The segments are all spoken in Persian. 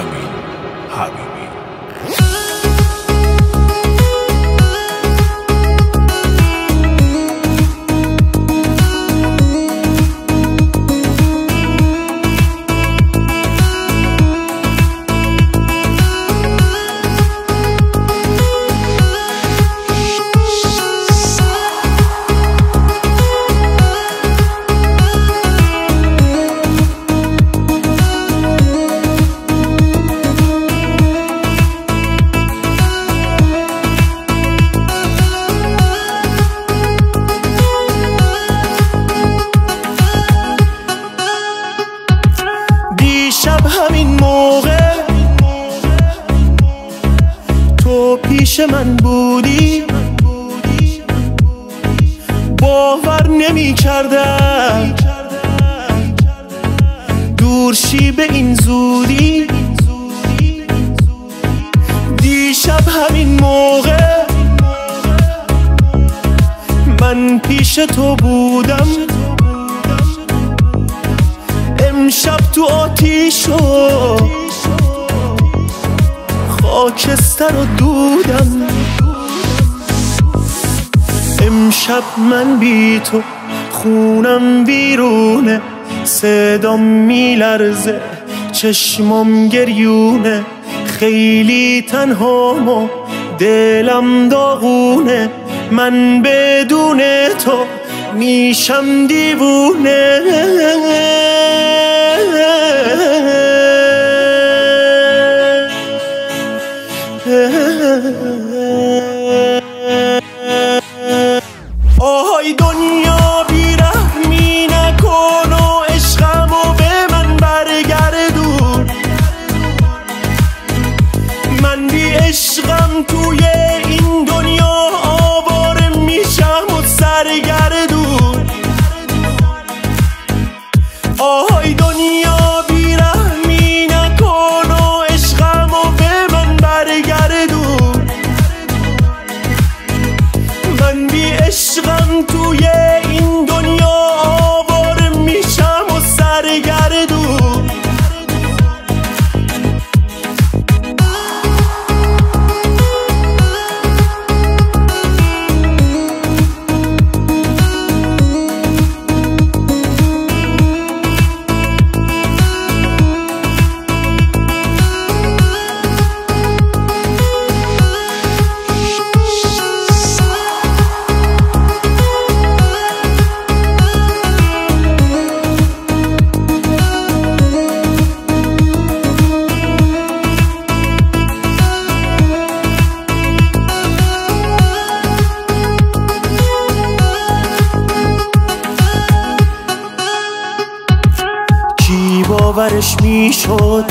Amen. امشب من بی تو خونم بیرونه صدام میلرزه چشمام گریونه خیلی تنهام و دلم داغونه. من بدون تو میشم دیوونه. می‌شد.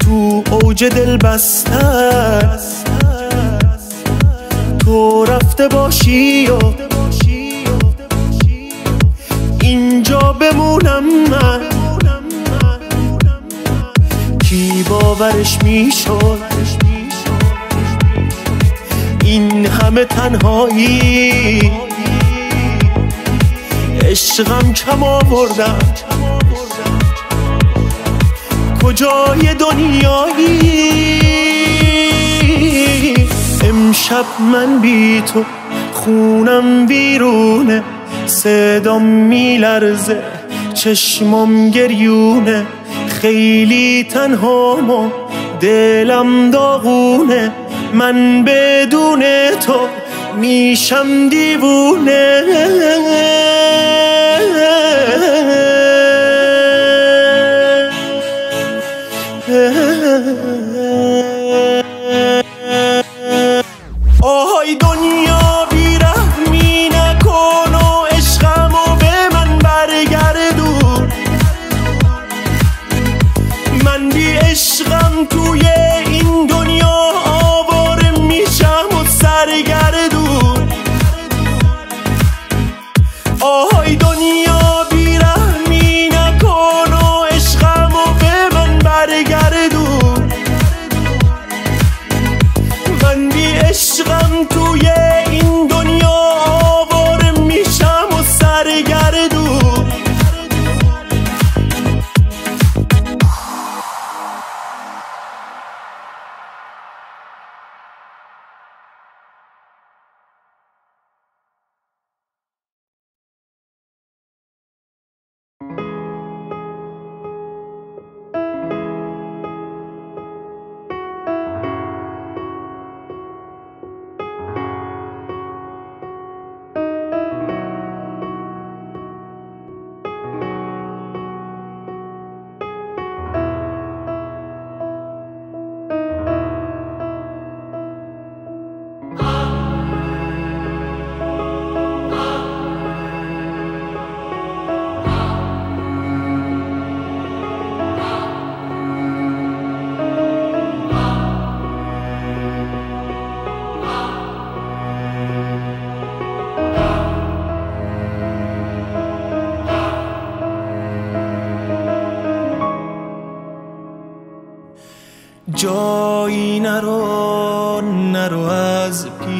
تو اوج دل بستن تو رفته باشی و اینجا بمونم من. کی باورش می‌شد؟ این همه تنهایی. عشقم کم آوردم. کجای دنیایی؟ امشب من بی تو خونم بیرونه. صدام میلرزه چشمام گریونه. خیلی تنهام و دلم داغونه. من بدون تو میشم دیوونه.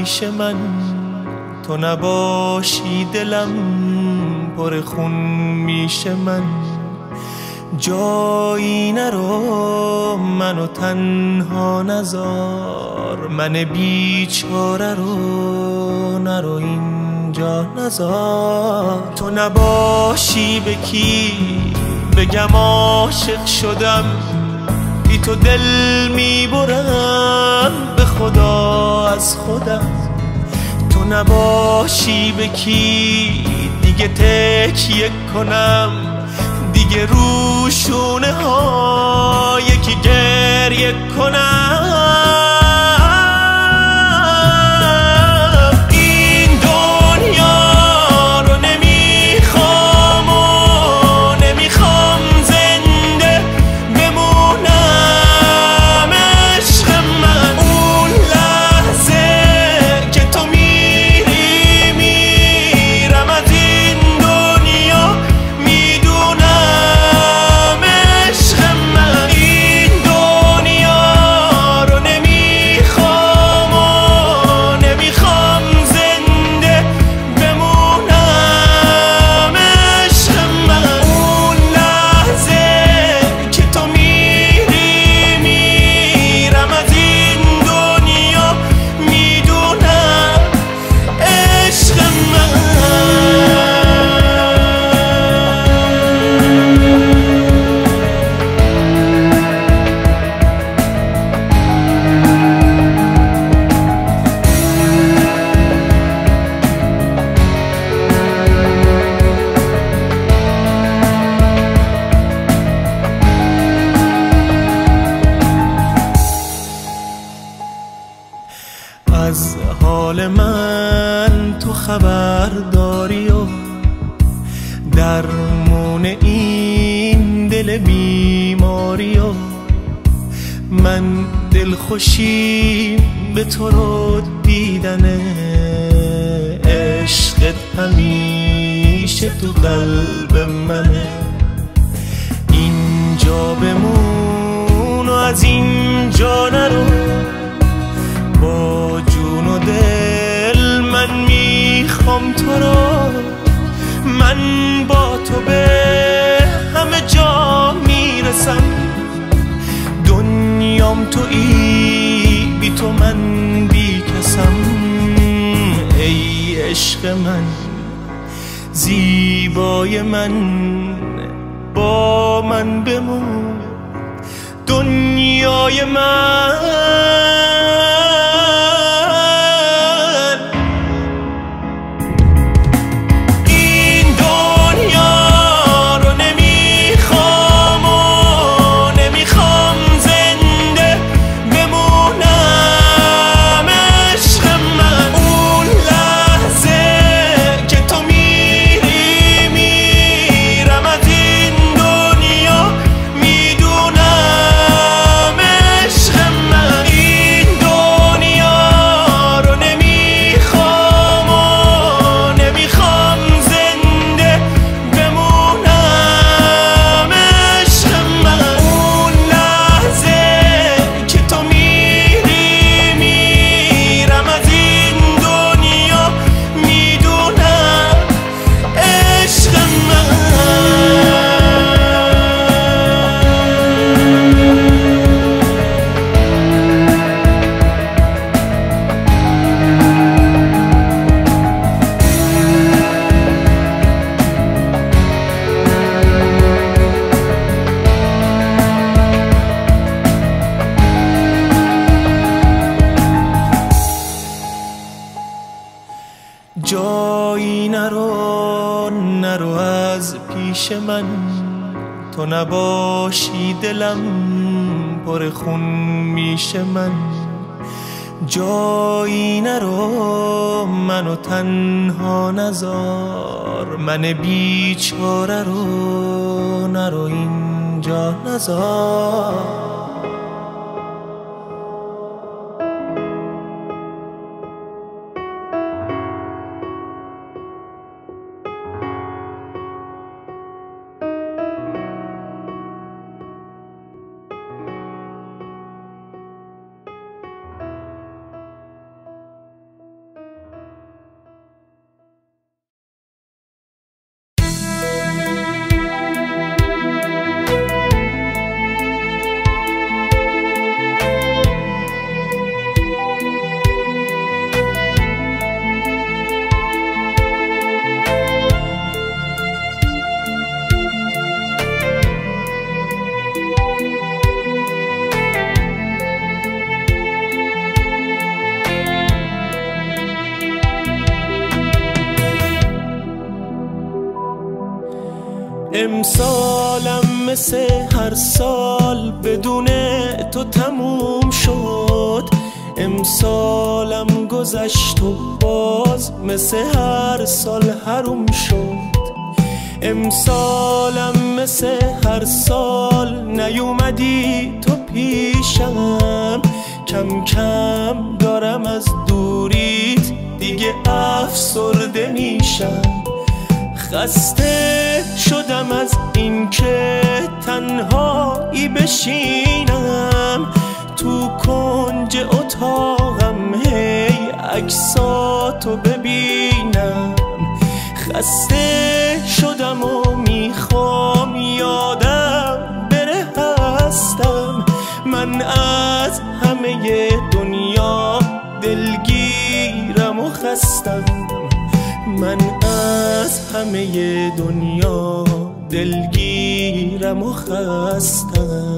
پیش من. تو نباشی دلم پر خون میشه من. جایی نرو منو تنها نزار. من بیچاره رو نرو اینجا نزار. تو نباشی به کی؟ بگم عاشق شدم. بی تو دل می‌برم. خدا از خودم. تو نباشی به کی دیگه تکیه کنم. دیگه روشونه ها یکی گریه کنم. از اینجا نرو. با جون و دل من می‌خوام تو رو من با تو به همه جا می‌رسم. دنیام تو ای بی تو من بی کسم. ای عشق من زیبای من با من بمون. دنیای من. جایی نرو منو تنها نزار. من بیچاره رو نرو اینجا نزار. امسالم مثل هر سال بدون تو تموم شد. امسالم گذشت و باز مثل هر سال حروم شد. امسالم مثل هر سال نیومدی تو پیشم. کم کم دارم از دوریت دیگه افسرده میشم. خسته شدم از اینکه تنهایی بشینم. تو کنج اتاقم هی عکساتو ببینم. خسته شدم و می‌خوام یادم بره هستم. من از همه دنیا دلگیرم و خستم. من از همه دنیا دلگیرم و خستم.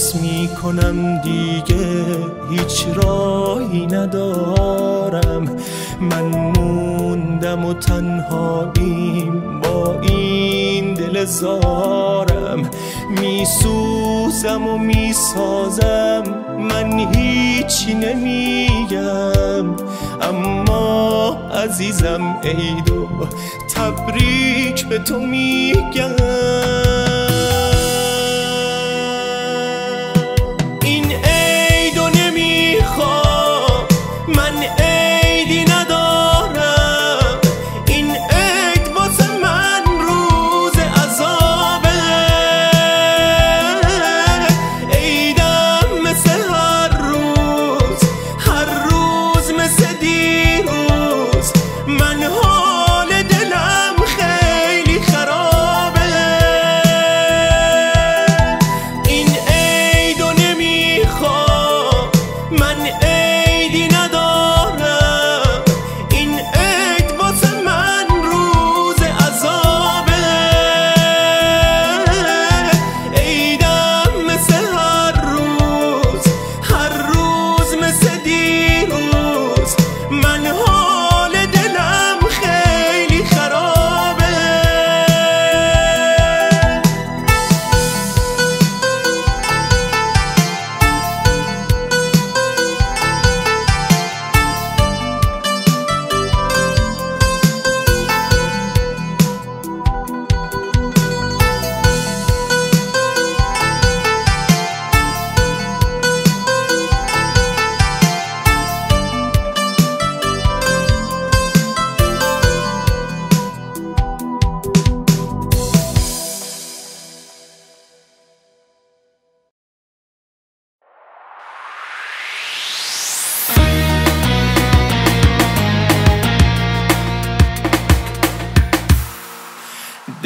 احساس می‌کنم دیگه هیچ راهی ندارم. من موندم و تنهاییم با این دل زارم. میسوزم و می‌سازم من هیچی نمیگم. اما عزیزم عیدو تبریک به تو میگم.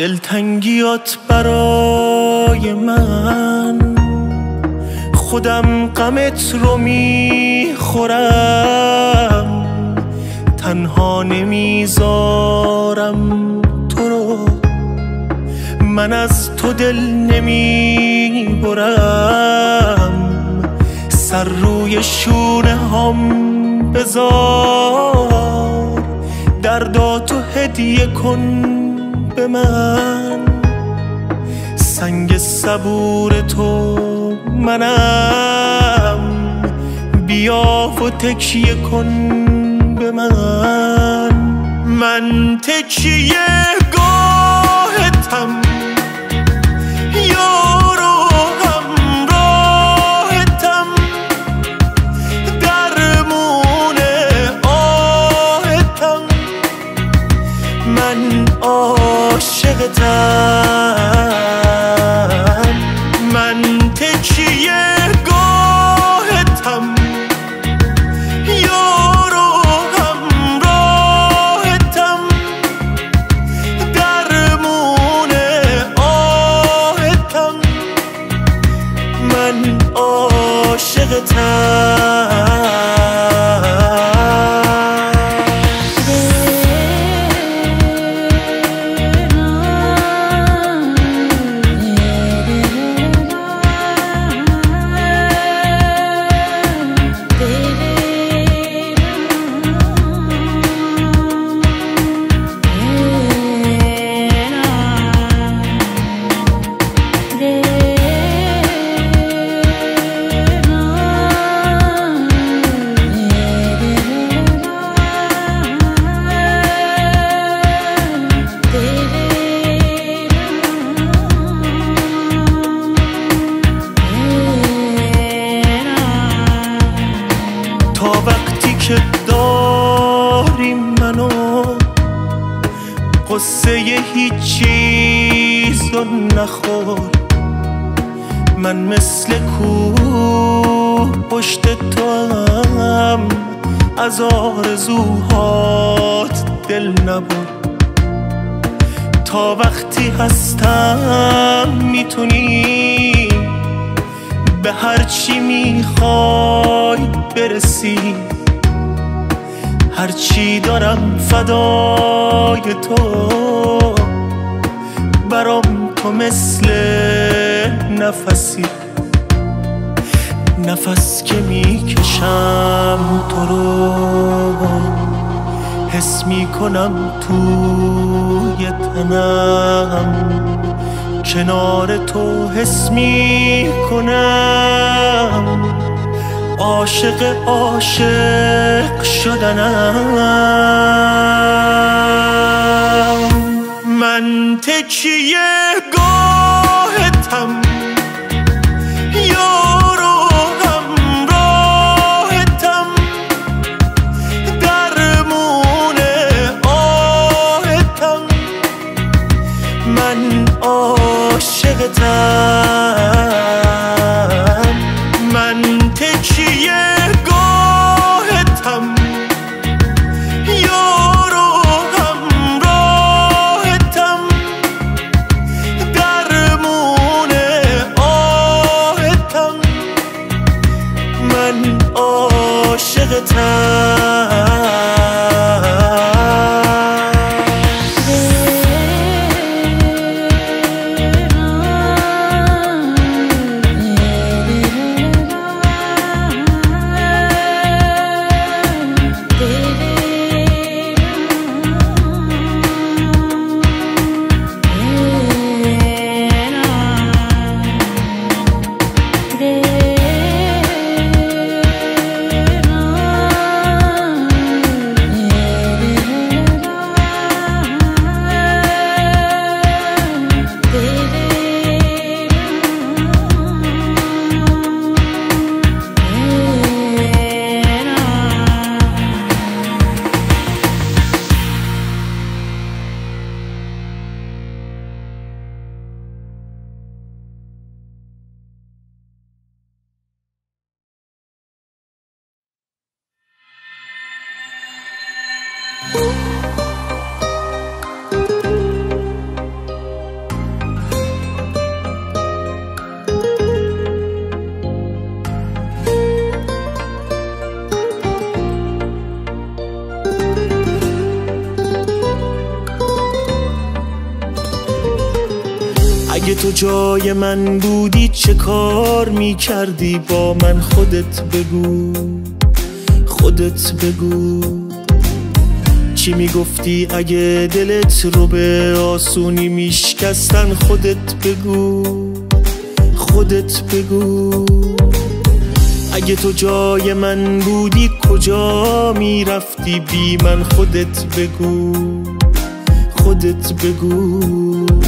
دلتنگیات برای من. خودم غمت رو می‌خورم. تنها نمی‌ذارم تو رو. من از تو دل نمی برم سر روی شونه هم بذار. درداتو هدیه کن. به من. سنگ صبور تو منم. بیا و تکیه کن به من. من تکیه تا وقتی که داری منو قصه هیچ چیز نخور. من مثل کوه پشت تو هم از آرزوهات دل نبر. تا وقتی هستم می‌تونی به هرچی می‌خوای برسی. هرچی دارم فدای تو برام تو مثل نفسی. نفس که می‌کشم تو رو حس می‌کنم توی تنم. کنار تو حس می‌کنم. عاشق عاشق شدنم. من تکیه گاهتم تو جای من بودی چه کار می کردی با من خودت بگو خودت بگو. چی می‌گفتی؟ اگه دلت رو به آسونی میشکستن خودت بگو خودت بگو. اگه تو جای من بودی کجا می‌رفتی؟ بی من خودت بگو خودت بگو.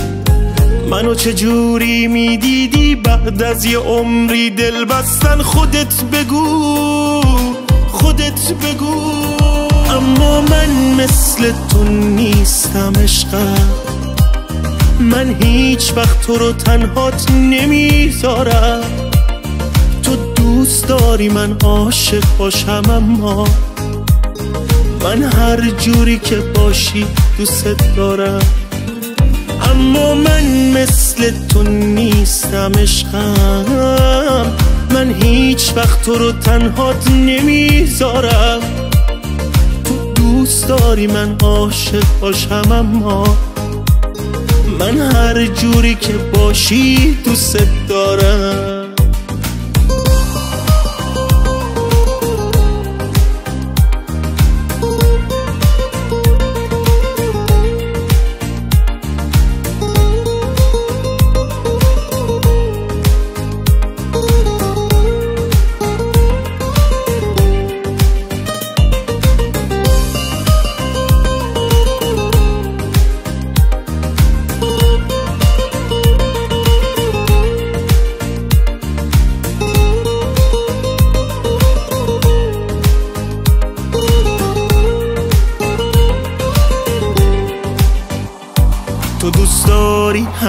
منو چجوری می‌دیدی بعد از یه عمری دل بستن خودت بگو خودت بگو. اما من مثل تو نیستم عشقم من هیچ وقت تو رو تنهات نمی‌ذارم. تو دوست داری من عاشق باشم اما من هر جوری که باشی دوست دارم. اما من مثل تو نیستم عشقم. من هیچ وقت تو رو تنهات نمی‌ذارم. تو دوست داری من عاشق باشم اما من هر جوری که باشی دوست دارم.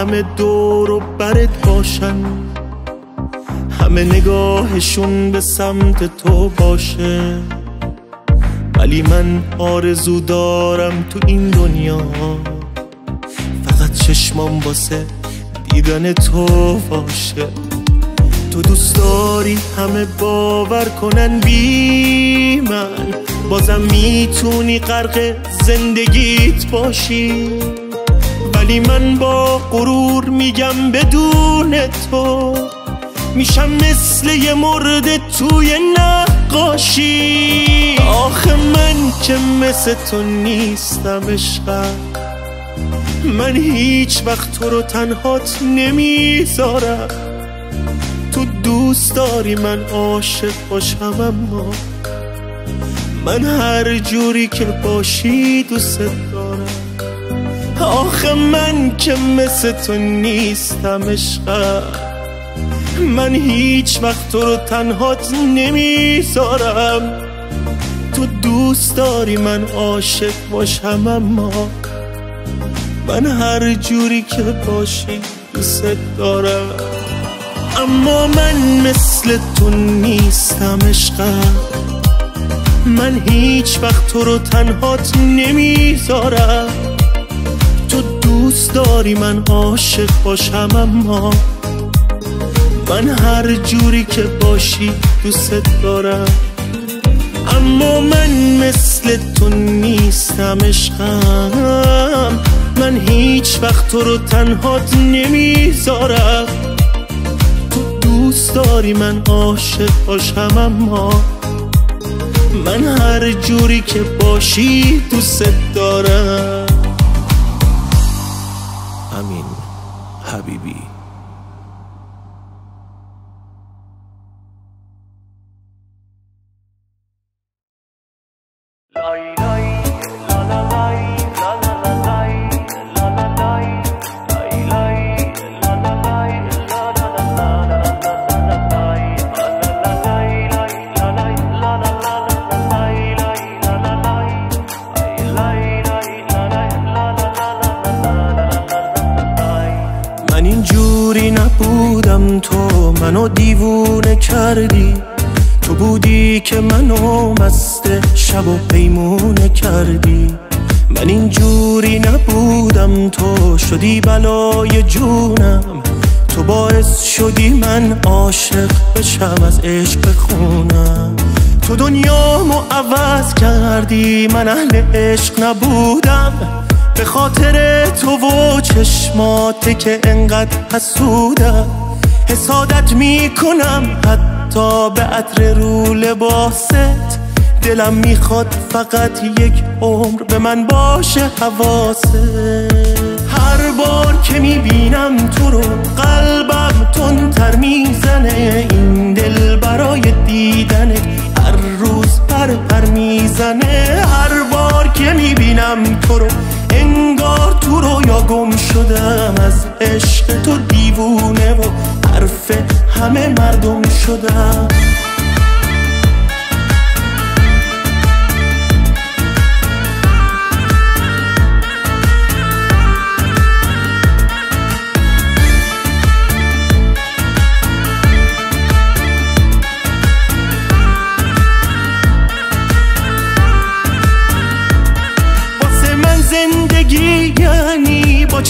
همه دور و برت باشن. همه نگاهشون به سمت تو باشه. ولی من آرزو دارم تو این دنیا. فقط چشمام واسه دیدن تو باشه. تو دوست داری همه باور کنن بی من. بازم می‌تونی غرق زندگیت باشی. ولی من با غرور میگم بدون تو. میشم مثل یه مرد توی نقاشی. آخه من که مثل تو نیستم عشقم. من هیچ وقت تو رو تنهات نمی‌ذارم. تو دوست داری من عاشق باشم اما من هر جوری که باشی دوست آخه من که مثل تو نیستم عشقم. من هیچ وقت تو رو تنهات نمی‌ذارم. تو دوست داری من عاشق باشم اما من هر جوری که باشی دوست دارم. اما من مثل تو نیستم عشقم. من هیچ وقت تو رو تنهات نمی‌ذارم. دوست داری من عاشق باشم اما من هر جوری که باشی دوست دارم. اما من مثل تو نیستم عشقم. من هیچ وقت تو رو تنهات نمی‌ذارم. تو دوست داری من عاشق باشم اما من هر جوری که باشی دوست دارم. شدی بلای جونم. تو باعث شدی من عاشق بشم از عشق بخونم. تو دنیامو عوض کردی من اهل عشق نبودم. به خاطر تو و چشماته که انقدر حسودم. حسادت می‌کنم حتی به عطر رو لباست دلم می‌خواد فقط یک عمر به من باشه حواست. هر بار که می‌بینم تو رو قلبم تر می‌زنه. این دل برای دیدنه هر روز پر پر می‌زنه. هر بار که می‌بینم تو رو انگار تو رو یا گم شدم از عشق تو دیوونه و حرف همه مردم شدم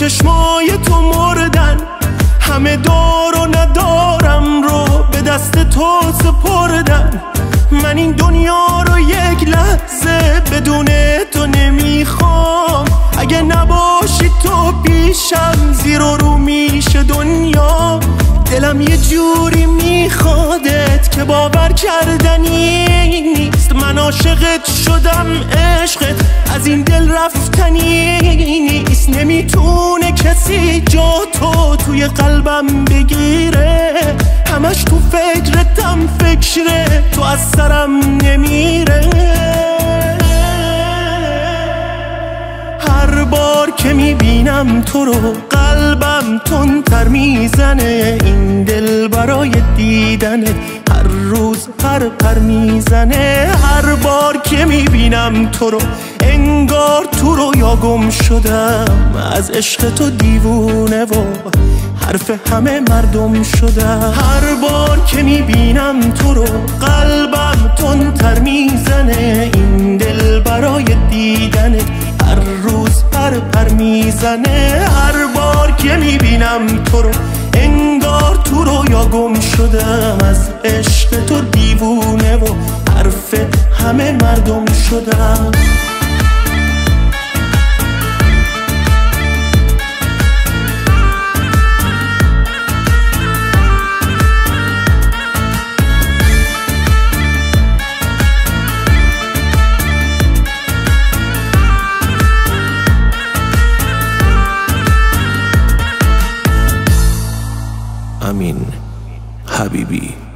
چشمای تو مردن. همه دار و ندارم رو به دست تو سپردن. من این دنیا رو یک لحظه بدون تو نمی‌خوام. اگه نباشی تو پیشم زیر و رو میشه دنیا. دلم یه جوری میخوادت که باور کردنی نیست. من عاشقت شدم عشقت. از این دل رفتنی نیست نمی‌تونه کسی جا تو توی قلبم بگیره. همش تو فکرتم فکره تو از سرم نمیره. که می‌بینم تو رو قلبم تر می‌زنه. این دل برای دیدنه هر روز پر پر می‌زنه. هر بار که می‌بینم تو رو انگار تو رو یا گم شدم. از عشق تو دیوونه و حرف همه مردم شدم. هر بار که می‌بینم تو رو قلبم تر می‌زنه. این دل برای دیدنه هر روز پر پر می‌زنه هر بار که می‌بینم تو رو انگار تو رو یا گم شدم. از عشق تو دیوونه و حرف همه مردم شدم. Habibi.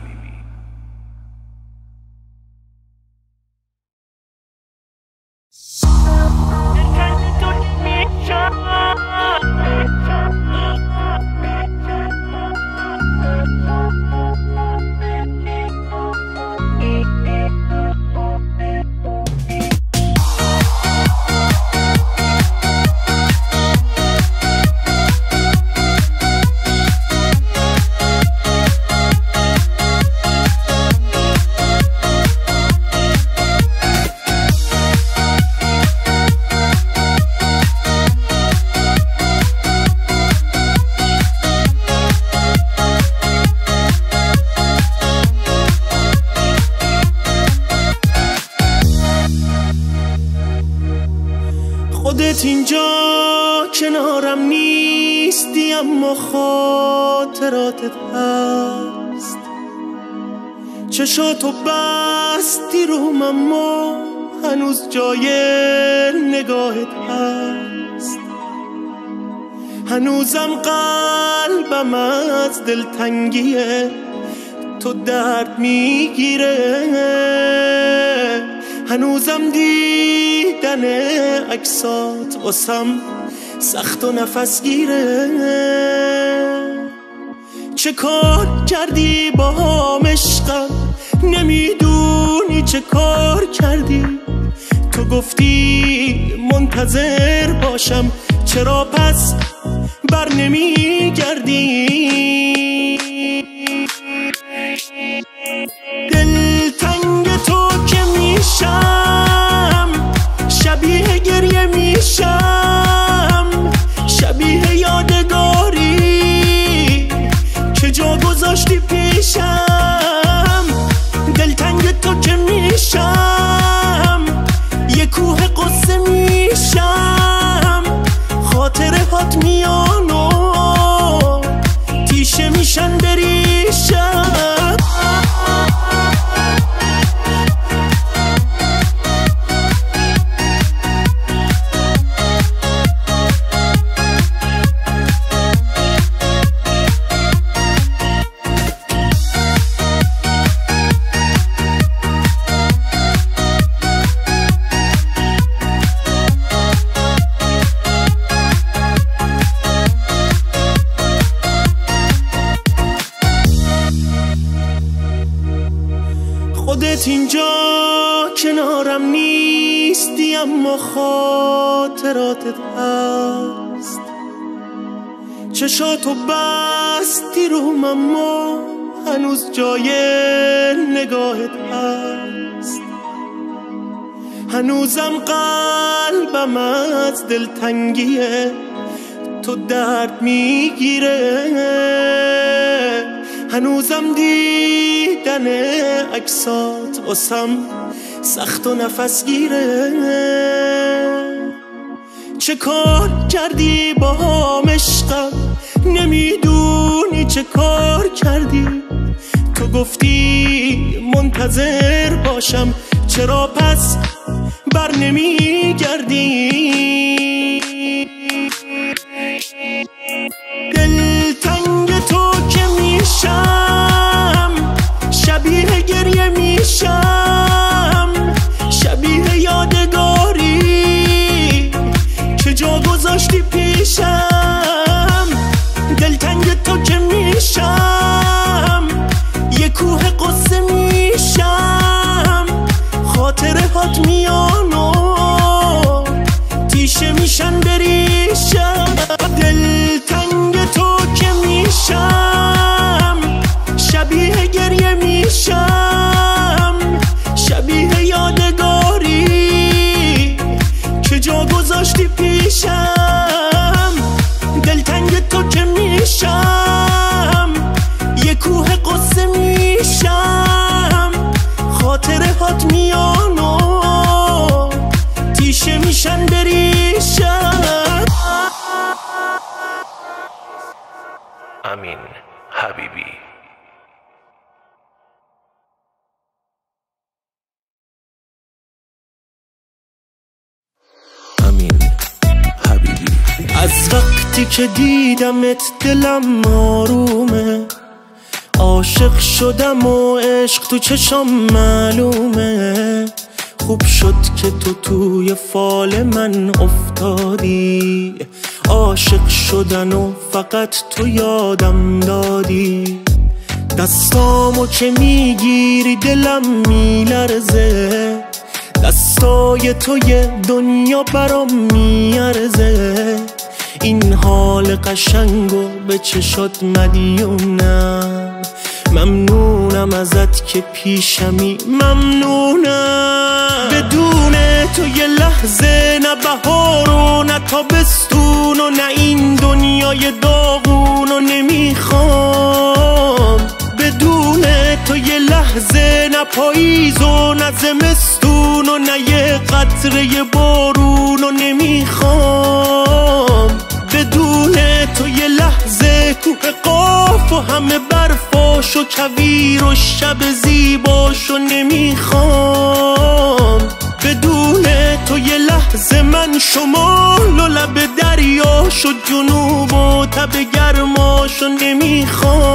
چشاتو بستی روم اما هنوز جای نگاهت هست. هنوزم قلبم از دلتنگیه تو درد می‌گیره. هنوزم دیدن عکسات واسم سخت و نفس گیره چه کار کردی با هم عشقم؟ نمی‌دونی چه کار کردی؟ تو گفتی منتظر باشم چرا پس بر نمیگردی؟ دلتنگ تو که میشم شبیه گریه میشم شبیه یادگاری جا گذاشتی پیشم؟ دلتنگ تو که میشم؟ یه کوه قصه میشم؟ خاطره هات میان هنوزم قلبم از دلتنگی تو درد می‌گیره. هنوزم دیدن عکسات واسم سخت و نفس گیره. چه کار کردی با هم عشقم؟ نمی‌دونی چه کار کردی. تو گفتی منتظر باشم. چرا پس بر نمیگردی دلتنگ تو که میشم میان و تیشه میشن بریشم وقتی که دیدمت دلم آرومه. عاشق شدم و عشق تو چشم معلومه. خوب شد که تو توی فال من افتادی. عاشق شدن و فقط تو یادم دادی. دستامو که می‌گیری دلم میلرزه. دستای توی دنیا برام میارزه. این حال قشنگو به چشات مدیونم ممنونم ازت که پیشمی ممنونم بدون تو یه لحظه نه بهار و نه تابستون و نه این دنیای داغون و نمی‌خوام. بدون تو یه لحظه نه پاییز و نه زمستون و نه یه قطره بارون و نمی‌خوام. بدون تو یه لحظه کوه قاف و همه برفاش و کویر و شب زیباش و نمی‌خوام. بدون تو یه لحظه من شمال و لب دریاش و جنوب و تب گرماش و نمی‌خوام.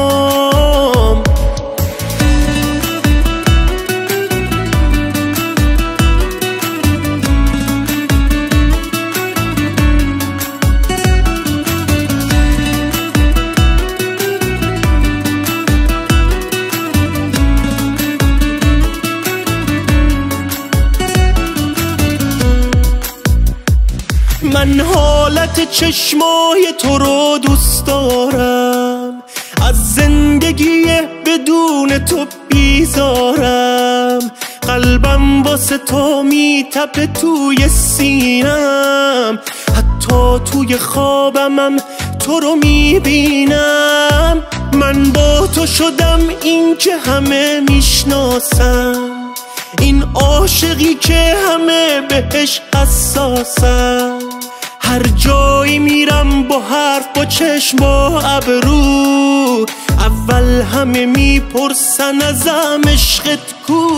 چشمای تو رو دوست دارم. از زندگی بدون تو بیزارم. قلبم واسه تو میتپه توی سینم. حتی توی خوابمم تو رو می‌بینم. من با تو شدم این که همه می‌شناسم. این عاشقی که همه بهش حساسم. هر جایی میرم با حرف با چشم با ابرو. اول همه می‌پرسن ازم عشقت کو.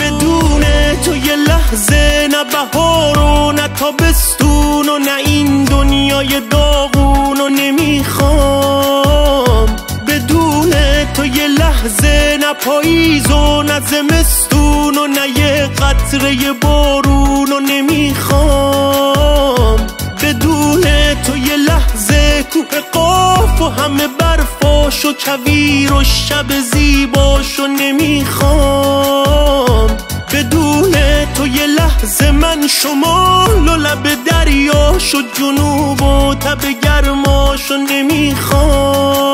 بدون تو یه لحظه نه بهار و نه تابستون و نه این دنیای داغون و نمی‌خوام. بدون تو یه لحظه نه پاییز و نه زمستون و نه یه قطره بارون و نمی‌خوام. بدون تو یه لحظه کوه قاف و همه برفاش و کویر و شب زیباش و نمی‌خوام. بدون تو یه لحظه من شمال و لب دریاش و جنوب و تب گرماش و نمی‌خوام.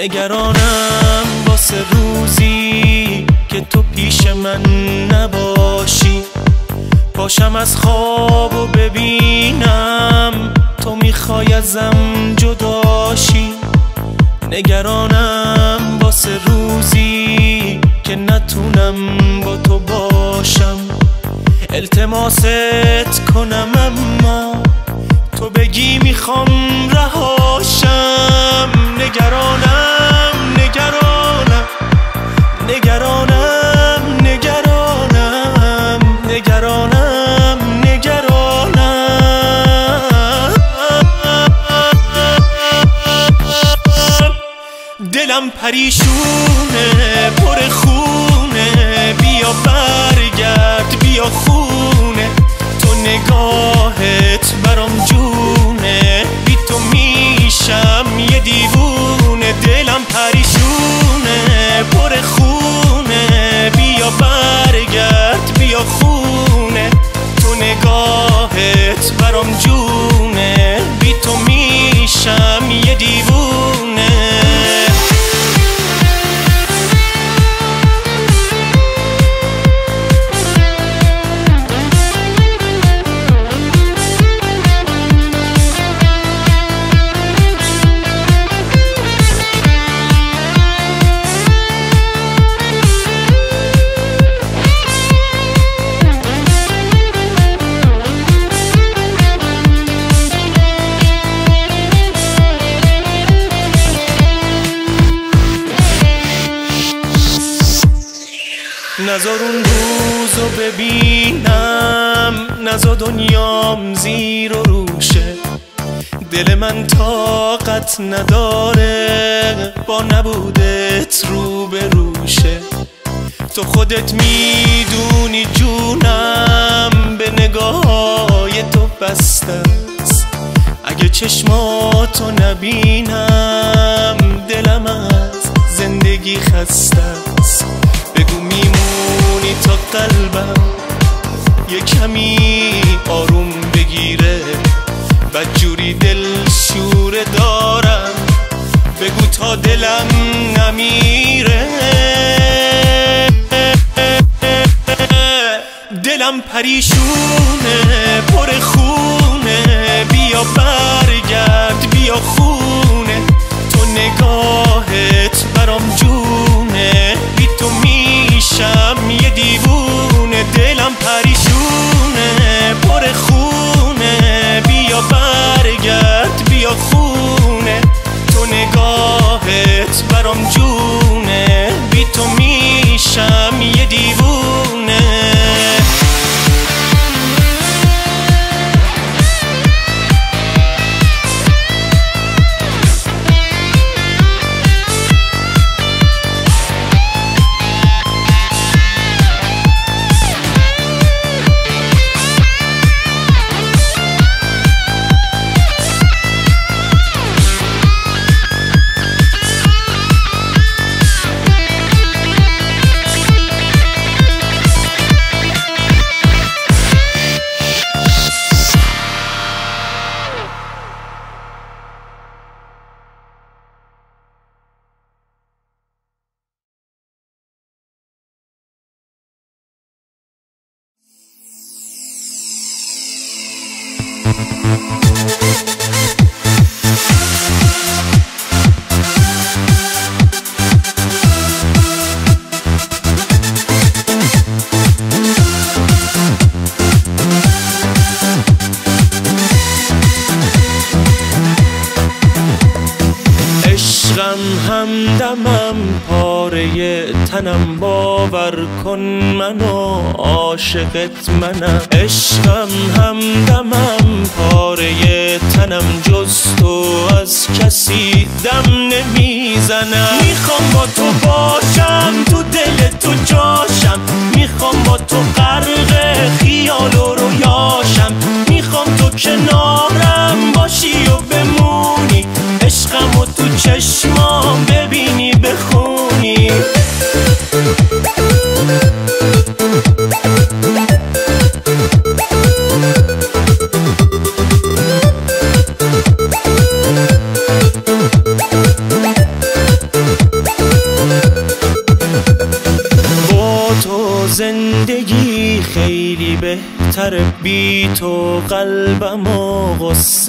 نگرانم واسه روزی که تو پیش من نباشی. پاشم از خواب و ببینم تو می‌خوای ازم جداشی. نگرانم واسه روزی که نتونم با تو باشم. التماست کنم اما تو بگی می‌خوام رهاشم. نگرانم نگرانم. نگرانم نگرانم. نگرانم نگرانم. دلم پریشونه پر خونه. بیا برگرد بیا خونه. تو نگاهت برام دلم پریشونه پر خونه. بیا برگرد بیا خونه. تو نگاهت برام جونه. بی تو میشم نزار اون روزو ببینم نزا دنیام زیر و روشه. دل من طاقت نداره با نبودت رو به روشه. تو خودت می‌دونی جونم به نگاه تو بسته است. اگه چشماتو نبینم دلم از زندگی خسته میمونی تا قلبم یه کمی آروم بگیره. بدجوری دل شوره دارم بگو تا دلم نمیره. دلم پریشونه پر خونه. بیا برگرد بیا خونه. تو نگاهت برام جونه. بی تو میشم یه دیوونه دلم پریشونه پر خونه. بیا برگرد. عاشقت منم. عشقم همدمم پاره تنم جز تو از کسی دم نمی‌زنم. می‌خوام با تو باشم تو دل تو جاشم. می‌خوام با تو غرق خیال و رویاشم. می‌خوام تو کنارم باشی و بمونی. عشقم و تو چشمام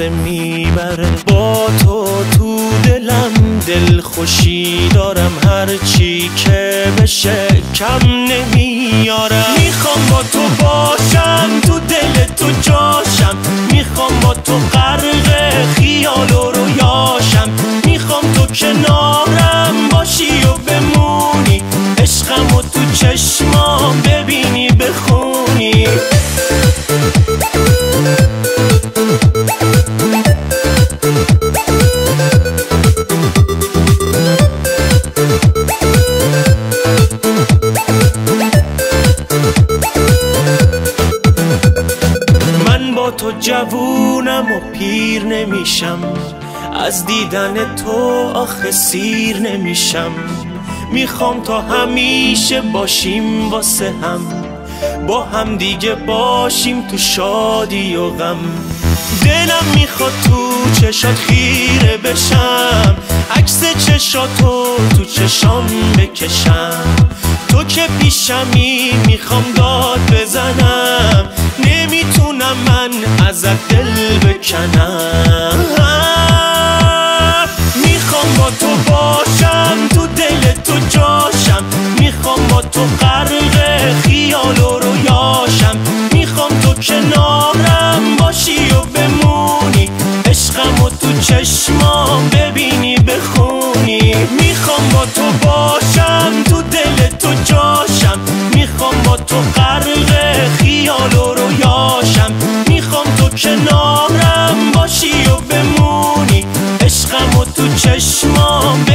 غصه می‌بره. با تو تو دلم دل خوشی دارم هرچی که بشه کم نمیارم می‌خوام با تو باشم از دیدن تو آخه سیر نمیشم. می‌خوام تا همیشه باشیم واسه هم. با هم دیگه باشیم تو شادی و غم. دلم می‌خواد تو چشات خیره بشم. عکس چشاتو تو چشام بکشم. تو که پیشمی می‌خوام داد بزنم. نمی‌تونم من ازت دل بکنم. تو جاشم. می‌خوام با تو غرق خیال و رویاشم. می‌خوام تو کنارم باشی و بمونی. عشقم و تو چشمام ببینی بخونی. می‌خوام با تو باشم تو دل تو جاشم. می‌خوام با تو غرق خیال و رویاشم. می‌خوام تو کنارم باشی و بمونی. عشقم و تو چشمام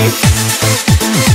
Peace.